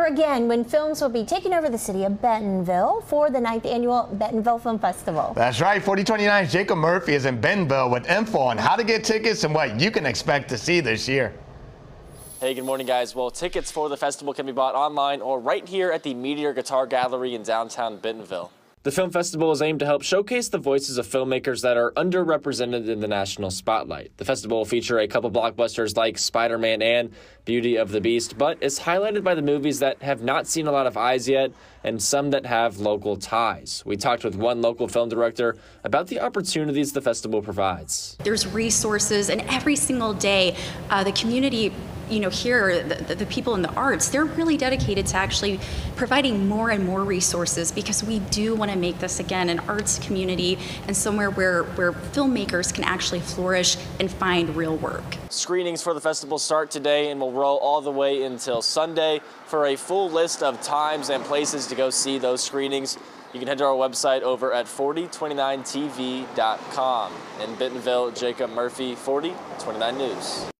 here again when films will be taking over the city of Bentonville for the ninth annual Bentonville Film Festival. That's right. 4029's Jacob Murphy is in Bentonville with info on how to get tickets and what you can expect to see this year. Hey, good morning, guys. Well, tickets for the festival can be bought online or right here at the Meteor Guitar Gallery in downtown Bentonville. The film festival is aimed to help showcase the voices of filmmakers that are underrepresented in the national spotlight. The festival will feature a couple blockbusters like Spider Man and Beauty of the Beast, but is highlighted by the movies that have not seen a lot of eyes yet and some that have local ties. We talked with one local film director about the opportunities the festival provides. There's resources, and every single day, uh, the community you know, here, the, the, people in the arts, they're really dedicated to actually providing more and more resources because we do want to make this again an arts community and somewhere where, where filmmakers can actually flourish and find real work. Screenings for the festival start today and will roll all the way until Sunday. For a full list of times and places to go see those screenings, you can head to our website over at 4029tv.com. In Bentonville, Jacob Murphy, 4029 News.